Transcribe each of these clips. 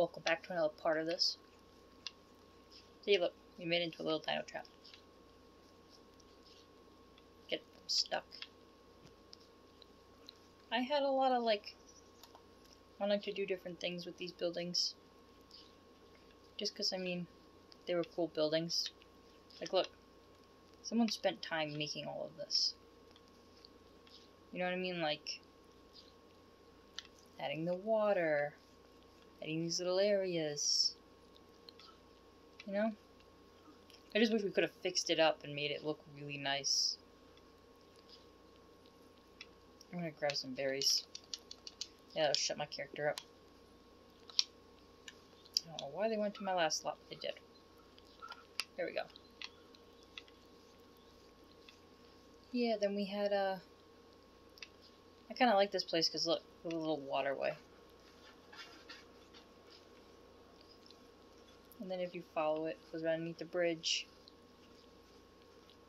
Welcome back to another part of this. See, look, we made into a little dino trap. Get them stuck. I had a lot of, like, wanting to do different things with these buildings. Just because, I mean, they were cool buildings. Like, look, someone spent time making all of this. You know what I mean? Like, adding the water, adding these little areas. You know? I just wish we could have fixed it up and made it look really nice. I'm gonna grab some berries. Yeah, that'll shut my character up. I don't know why they went to my last slot, but they did. There we go. Yeah, then we had, uh... I kind of like this place because look, the little waterway. And then if you follow it, it goes underneath the bridge.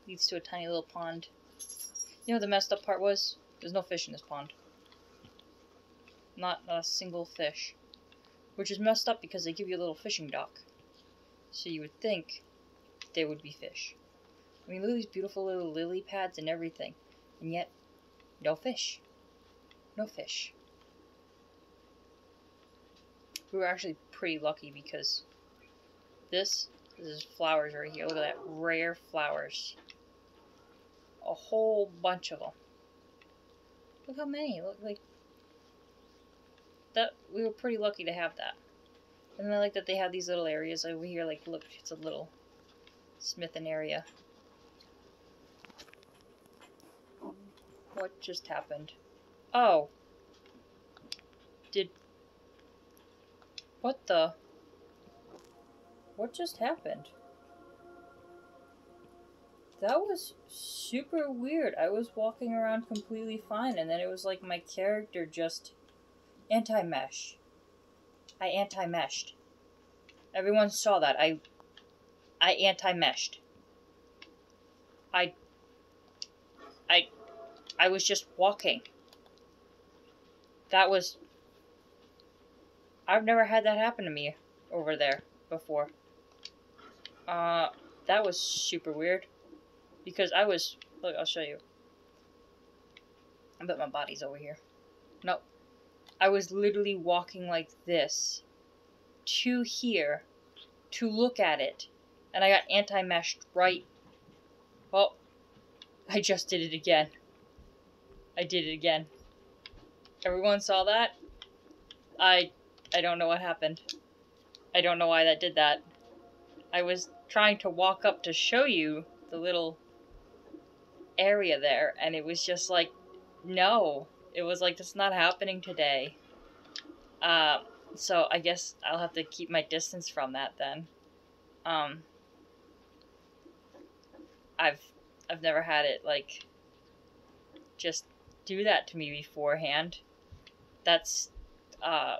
Leads to a tiny little pond. You know what the messed up part was? There's no fish in this pond. Not, Not a single fish. Which is messed up because they give you a little fishing dock. So you would think there would be fish. I mean, look at these beautiful little lily pads and everything. And yet, no fish. No fish. We were actually pretty lucky because this, this is flowers right here. Look at that. Rare flowers. A whole bunch of them. Look how many. Look like that. We were pretty lucky to have that. And I like that they have these little areas over here. Like, look, it's a little smithin area. What just happened? Oh. Did... What the... What just happened? That was super weird. I was walking around completely fine, and then it was like my character just anti-mesh. I anti-meshed. Everyone saw that. I I anti-meshed. I I I was just walking. That was I've never had that happen to me over there before. Uh that was super weird. Because I was look, I'll show you. I bet my body's over here. Nope. I was literally walking like this to here to look at it. And I got anti-meshed right. Well, I just did it again. I did it again. Everyone saw that? I I don't know what happened. I don't know why that did that. I was trying to walk up to show you the little area there, and it was just like, no. It was like, that's not happening today. Uh, so I guess I'll have to keep my distance from that then. Um, I've I've never had it like just do that to me beforehand. That's uh,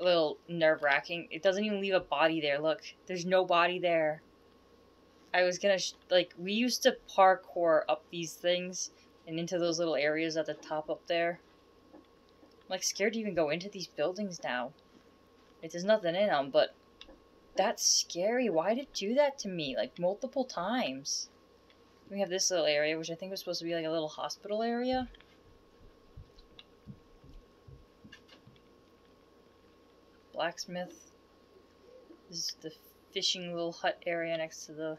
a little nerve wracking. It doesn't even leave a body there. Look, there's no body there. I was gonna like we used to parkour up these things and into those little areas at the top up there. I'm like scared to even go into these buildings now. Like there's nothing in them, but that's scary. Why did it do that to me like multiple times? We have this little area, which I think was supposed to be like a little hospital area. Blacksmith. This is the fishing little hut area next to the...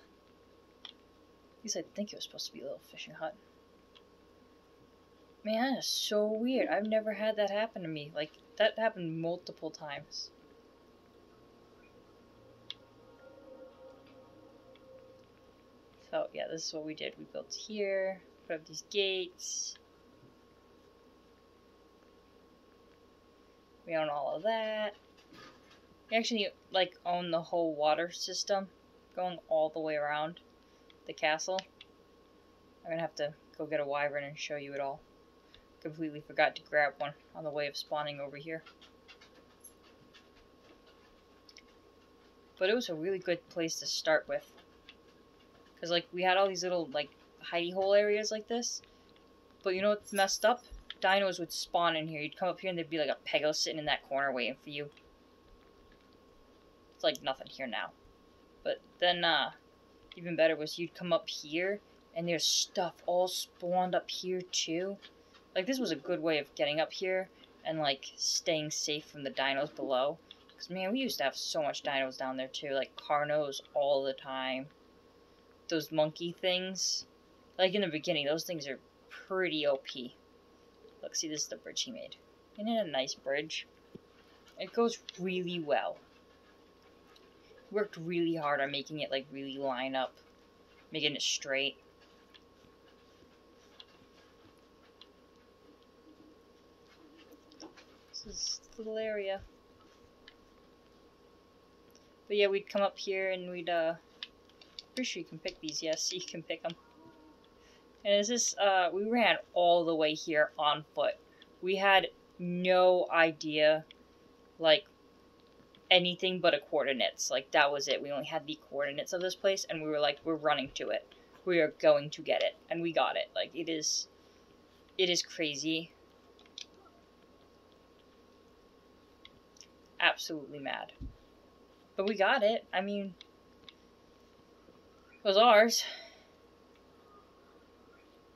At least I think it was supposed to be a little fishing hut. Man, that is so weird. I've never had that happen to me. Like, that happened multiple times. So, yeah, this is what we did. We built here, put up these gates. We own all of that. We actually, like, own the whole water system going all the way around the castle. I'm gonna have to go get a wyvern and show you it all. Completely forgot to grab one on the way of spawning over here. But it was a really good place to start with. Because, like, we had all these little, like, hidey hole areas like this. But you know what's messed up? Dinos would spawn in here. You'd come up here and there'd be, like, a pego sitting in that corner waiting for you. It's like nothing here now. But then, uh, even better was you'd come up here, and there's stuff all spawned up here too. Like, this was a good way of getting up here and, like, staying safe from the dinos below. Because, man, we used to have so much dinos down there too. Like, Carnos all the time. Those monkey things. Like, in the beginning, those things are pretty OP. Look, see, this is the bridge he made. Isn't it a nice bridge? It goes really well. Worked really hard on making it, like, really line up. Making it straight. This is little area. But yeah, we'd come up here and we'd, uh... Pretty sure you can pick these, yes, you can pick them. And is this, uh, we ran all the way here on foot. We had no idea, like, anything but a coordinates. Like, that was it. We only had the coordinates of this place, and we were like, we're running to it. We are going to get it. And we got it. Like, it is, it is crazy. Absolutely mad. But we got it. I mean, it was ours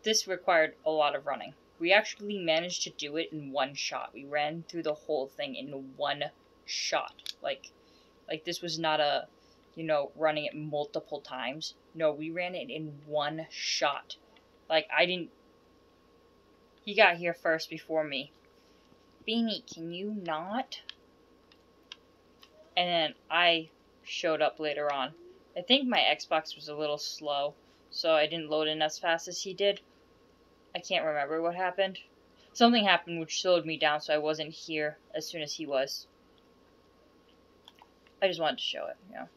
this required a lot of running. We actually managed to do it in one shot. We ran through the whole thing in one shot. Like like this was not a you know, running it multiple times. No, we ran it in one shot. Like I didn't He got here first before me. Beanie, can you not? And then I showed up later on. I think my Xbox was a little slow, so I didn't load in as fast as he did. I can't remember what happened. Something happened which slowed me down so I wasn't here as soon as he was. I just wanted to show it, you know.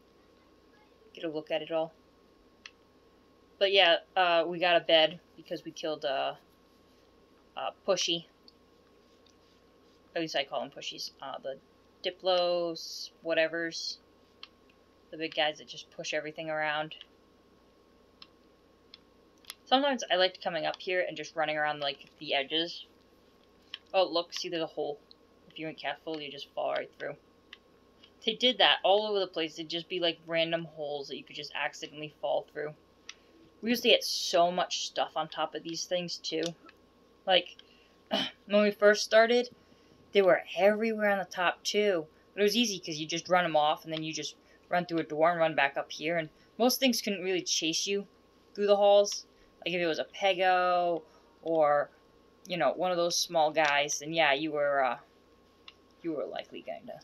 Get a look at it all. But yeah, uh, we got a bed because we killed uh, uh, Pushy. At least I call them Pushies. Uh, the Diplos, whatevers. The big guys that just push everything around. Sometimes I like coming up here and just running around, like, the edges. Oh, look, see, there's a hole. If you weren't careful, you just fall right through. They did that all over the place. It'd just be, like, random holes that you could just accidentally fall through. We used to get so much stuff on top of these things, too. Like, when we first started, they were everywhere on the top, too. But it was easy because you just run them off, and then you just run through a door and run back up here. And most things couldn't really chase you through the halls. Like if it was a Pego or you know one of those small guys, then yeah, you were uh, you were likely going to.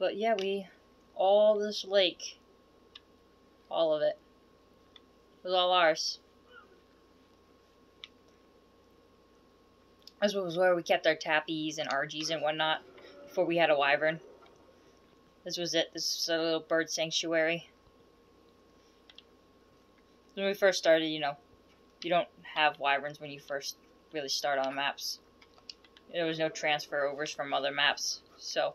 But yeah, we all this lake, all of it, was all ours. This was where we kept our tappies and RGs and whatnot before we had a wyvern. This was it. This was a little bird sanctuary when we first started, you know, you don't have wyverns when you first really start on maps. There was no transfer overs from other maps, so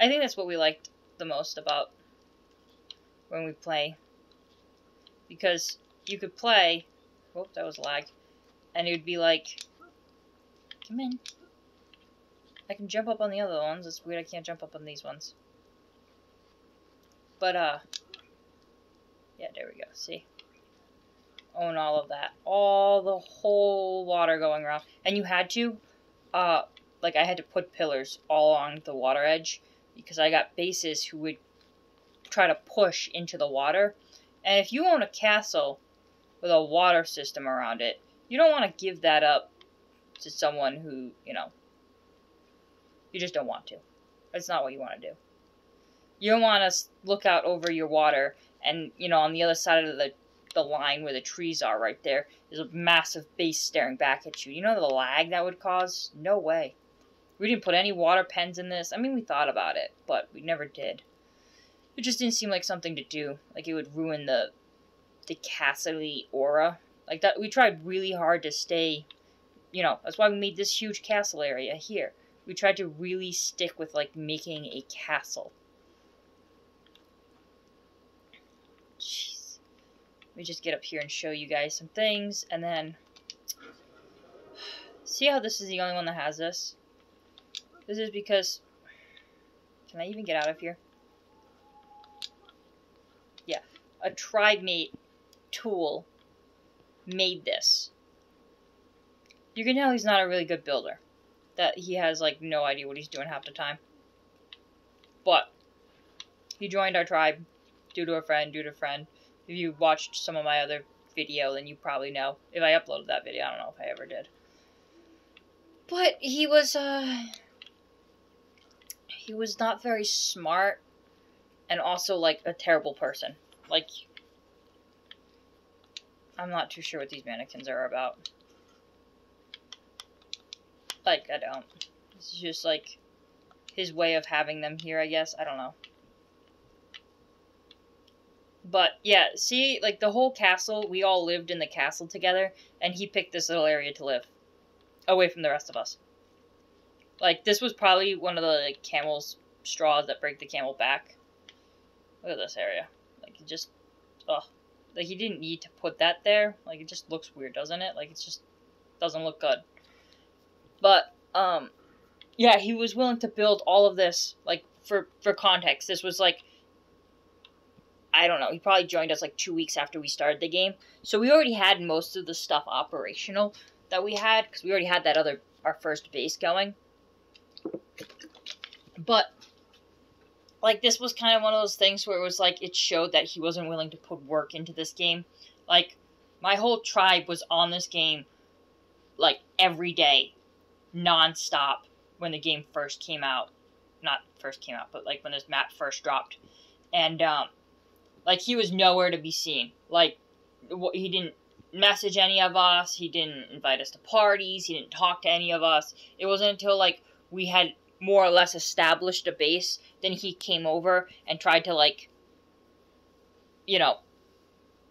I think that's what we liked the most about when we play. Because you could play, oh, that was lag, and it would be like, come in. I can jump up on the other ones, it's weird I can't jump up on these ones. But, uh, yeah, there we go. See? Own all of that. All the whole water going around. And you had to, uh, like, I had to put pillars all along the water edge because I got bases who would try to push into the water. And if you own a castle with a water system around it, you don't want to give that up to someone who, you know, you just don't want to. That's not what you want to do. You don't want to look out over your water and you know on the other side of the the line where the trees are right there is a massive base staring back at you. You know the lag that would cause? No way. We didn't put any water pens in this. I mean, we thought about it, but we never did. It just didn't seem like something to do. Like it would ruin the the castle aura. Like that we tried really hard to stay, you know, that's why we made this huge castle area here. We tried to really stick with like making a castle. Jeez. Let me just get up here and show you guys some things, and then... See how this is the only one that has this? This is because Can I even get out of here? Yeah. A tribe mate tool made this. You can tell he's not a really good builder. That he has, like, no idea what he's doing half the time. But, he joined our tribe due to a friend, due to a friend. If you watched some of my other video, then you probably know. If I uploaded that video, I don't know if I ever did. But he was, uh... He was not very smart. And also, like, a terrible person. Like... I'm not too sure what these mannequins are about. Like, I don't. It's just, like, his way of having them here, I guess. I don't know. But yeah, see, like the whole castle, we all lived in the castle together, and he picked this little area to live, away from the rest of us. Like this was probably one of the like, camel's straws that break the camel back. Look at this area, like it just, ugh, like he didn't need to put that there. Like it just looks weird, doesn't it? Like it just doesn't look good. But um, yeah, he was willing to build all of this. Like for for context, this was like I don't know, he probably joined us like two weeks after we started the game. So we already had most of the stuff operational that we had, because we already had that other, our first base going. But, like, this was kind of one of those things where it was like, it showed that he wasn't willing to put work into this game. Like, my whole tribe was on this game, like, every day, non-stop, when the game first came out. Not first came out, but, like, when this map first dropped. And, um, like he was nowhere to be seen. Like he didn't message any of us. He didn't invite us to parties. He didn't talk to any of us. It wasn't until like we had more or less established a base then he came over and tried to like you know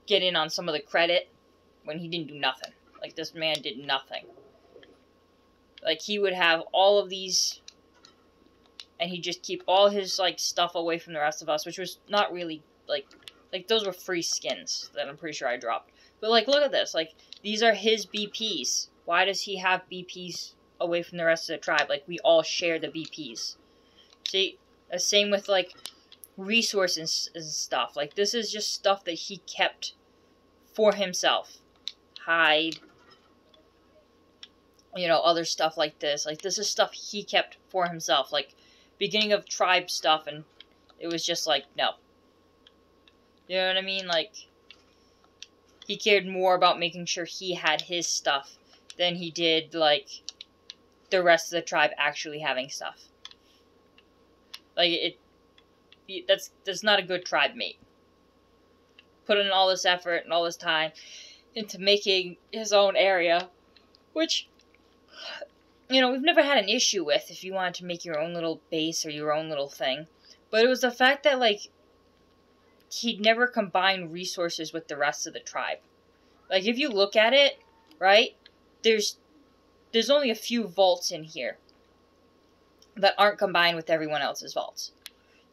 get in on some of the credit when he didn't do nothing. Like this man did nothing. Like he would have all of these and he'd just keep all his like stuff away from the rest of us, which was not really like like those were free skins that I'm pretty sure I dropped. But like look at this. Like these are his BPs. Why does he have BPs away from the rest of the tribe? Like we all share the BPs. See, the same with like resources and stuff. Like this is just stuff that he kept for himself. Hide. You know, other stuff like this. Like this is stuff he kept for himself. Like beginning of tribe stuff and it was just like no you know what I mean? Like, he cared more about making sure he had his stuff than he did, like, the rest of the tribe actually having stuff. Like, it, that's, that's not a good tribe mate. Put in all this effort and all this time into making his own area, which, you know, we've never had an issue with if you wanted to make your own little base or your own little thing. But it was the fact that, like, he'd never combine resources with the rest of the tribe. Like if you look at it, right? There's there's only a few vaults in here that aren't combined with everyone else's vaults.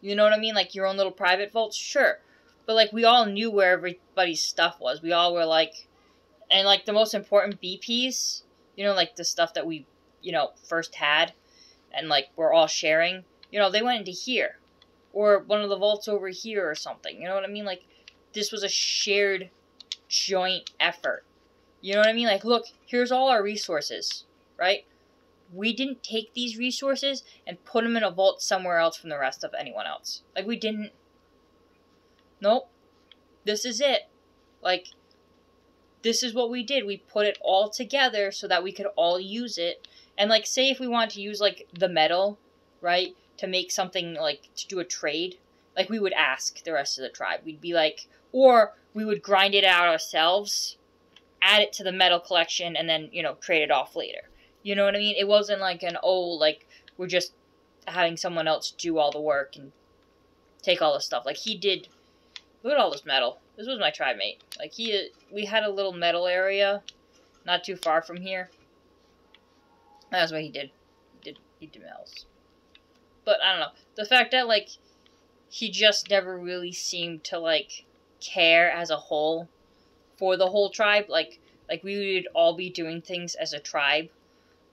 You know what I mean? Like your own little private vaults, sure. But like we all knew where everybody's stuff was. We all were like and like the most important BPs, you know, like the stuff that we, you know, first had and like we're all sharing, you know, they went into here or one of the vaults over here or something. You know what I mean? Like, this was a shared, joint effort. You know what I mean? Like, look, here's all our resources, right? We didn't take these resources and put them in a vault somewhere else from the rest of anyone else. Like, we didn't. Nope. This is it. Like, this is what we did. We put it all together so that we could all use it. And, like, say if we want to use, like, the metal, right? to make something like to do a trade, like we would ask the rest of the tribe. We'd be like, or we would grind it out ourselves, add it to the metal collection, and then you know trade it off later. You know what I mean? It wasn't like an oh like we're just having someone else do all the work and take all the stuff. Like he did. Look at all this metal. This was my tribe mate. Like he, we had a little metal area, not too far from here. That's what he did. He did he did metals. But I don't know. The fact that like he just never really seemed to like care as a whole for the whole tribe. Like like we would all be doing things as a tribe,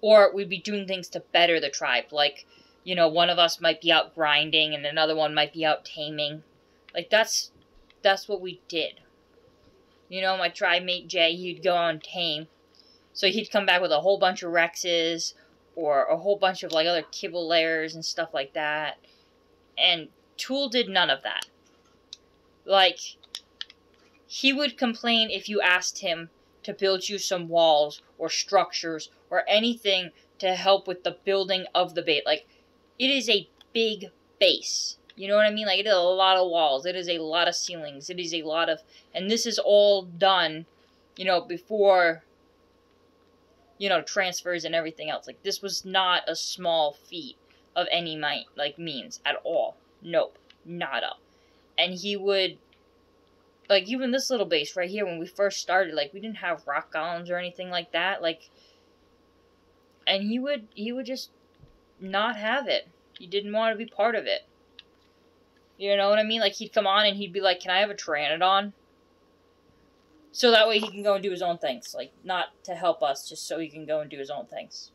or we'd be doing things to better the tribe. Like you know, one of us might be out grinding and another one might be out taming. Like that's that's what we did. You know, my tribe mate Jay, he'd go on tame. So he'd come back with a whole bunch of Rexes or a whole bunch of like other kibble layers and stuff like that. And Tool did none of that. Like he would complain if you asked him to build you some walls or structures or anything to help with the building of the bait. Like it is a big base. You know what I mean? Like it is a lot of walls. It is a lot of ceilings. It is a lot of and this is all done, you know, before you know, transfers and everything else. Like this was not a small feat of any might like means at all. Nope. Nada. And he would like even this little base right here when we first started, like we didn't have rock golems or anything like that. Like and he would he would just not have it. He didn't want to be part of it. You know what I mean? Like he'd come on and he'd be like, "Can I have a Pteranodon?" So that way he can go and do his own things, like not to help us, just so he can go and do his own things.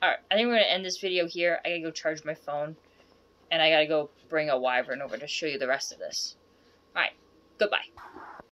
All right, I think we're gonna end this video here. I gotta go charge my phone, and I gotta go bring a wyvern over to show you the rest of this. All right, goodbye.